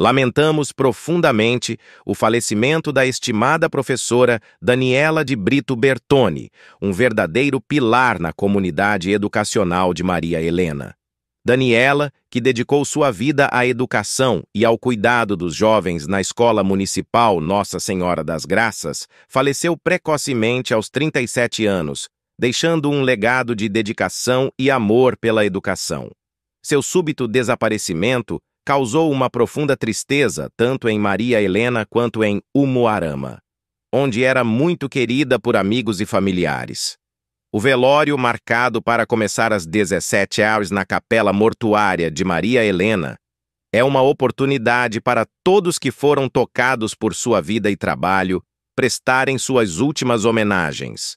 Lamentamos profundamente o falecimento da estimada professora Daniela de Brito Bertoni, um verdadeiro pilar na comunidade educacional de Maria Helena. Daniela, que dedicou sua vida à educação e ao cuidado dos jovens na Escola Municipal Nossa Senhora das Graças, faleceu precocemente aos 37 anos, deixando um legado de dedicação e amor pela educação. Seu súbito desaparecimento causou uma profunda tristeza tanto em Maria Helena quanto em Umuarama, onde era muito querida por amigos e familiares. O velório, marcado para começar às 17 horas na capela mortuária de Maria Helena, é uma oportunidade para todos que foram tocados por sua vida e trabalho prestarem suas últimas homenagens.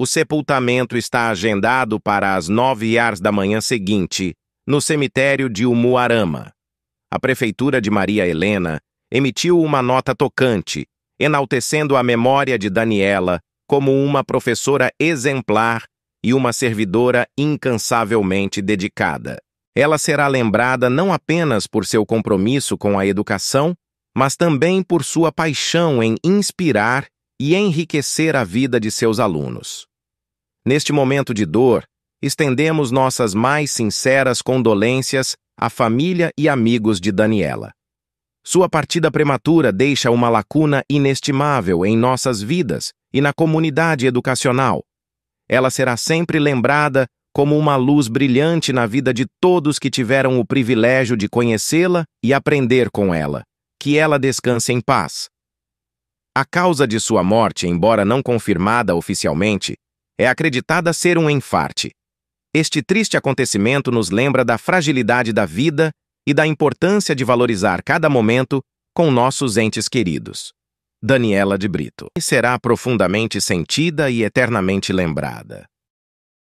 O sepultamento está agendado para as 9 horas da manhã seguinte, no cemitério de Umuarama a Prefeitura de Maria Helena emitiu uma nota tocante, enaltecendo a memória de Daniela como uma professora exemplar e uma servidora incansavelmente dedicada. Ela será lembrada não apenas por seu compromisso com a educação, mas também por sua paixão em inspirar e enriquecer a vida de seus alunos. Neste momento de dor, estendemos nossas mais sinceras condolências a família e amigos de Daniela. Sua partida prematura deixa uma lacuna inestimável em nossas vidas e na comunidade educacional. Ela será sempre lembrada como uma luz brilhante na vida de todos que tiveram o privilégio de conhecê-la e aprender com ela. Que ela descanse em paz. A causa de sua morte, embora não confirmada oficialmente, é acreditada ser um enfarte. Este triste acontecimento nos lembra da fragilidade da vida e da importância de valorizar cada momento com nossos entes queridos. Daniela de Brito. Será profundamente sentida e eternamente lembrada.